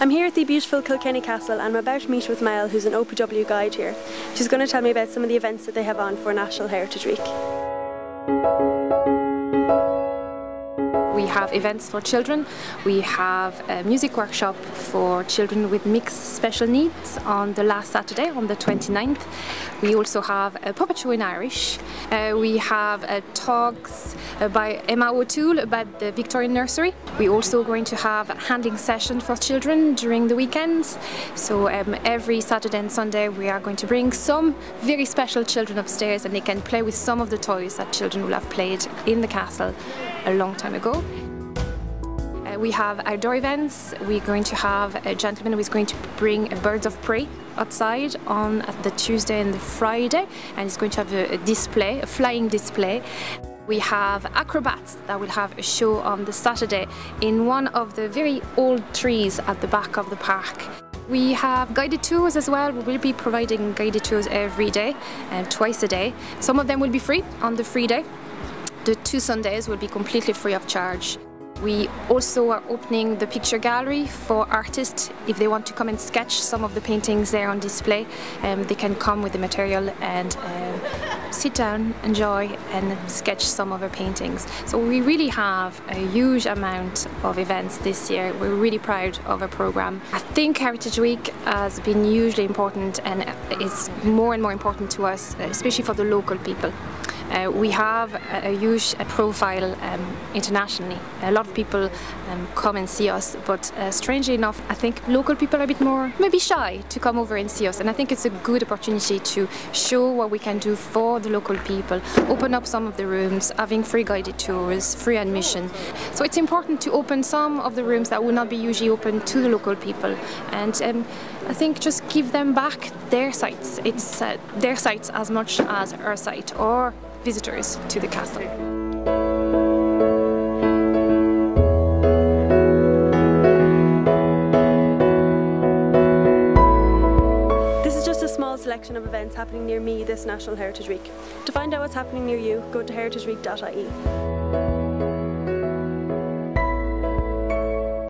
I'm here at the beautiful Kilkenny Castle and I'm about to meet with Mel, who's an OPW guide here. She's going to tell me about some of the events that they have on for National Heritage Week. We have events for children. We have a music workshop for children with mixed special needs on the last Saturday, on the 29th. We also have a puppet show in Irish. Uh, we have uh, talks uh, by Emma O'Toole about the Victorian Nursery. We're also going to have a handling session for children during the weekends. So um, every Saturday and Sunday we are going to bring some very special children upstairs and they can play with some of the toys that children will have played in the castle a long time ago. Uh, we have outdoor events. We're going to have a gentleman who is going to bring birds of prey outside on the Tuesday and the Friday, and he's going to have a, a display, a flying display. We have acrobats that will have a show on the Saturday in one of the very old trees at the back of the park. We have guided tours as well. We will be providing guided tours every day, and twice a day. Some of them will be free on the free day. The two Sundays will be completely free of charge. We also are opening the picture gallery for artists. If they want to come and sketch some of the paintings there on display, um, they can come with the material and um, sit down, enjoy and sketch some of our paintings. So we really have a huge amount of events this year. We're really proud of our program. I think Heritage Week has been hugely important and it's more and more important to us, especially for the local people. Uh, we have a, huge profile um, internationally. A lot of people um, come and see us, but uh, strangely enough, I think local people are a bit more maybe shy to come over and see us. And I think it's a good opportunity to show what we can do for the local people, open up some of the rooms, having free guided tours, free admission. So it's important to open some of the rooms that would not be usually open to the local people. And um, I think just give them back their sites. It's uh, their sites as much as our site, or visitors to the castle. This is just a small selection of events happening near me this National Heritage Week. To find out what's happening near you, go to heritageweek.ie.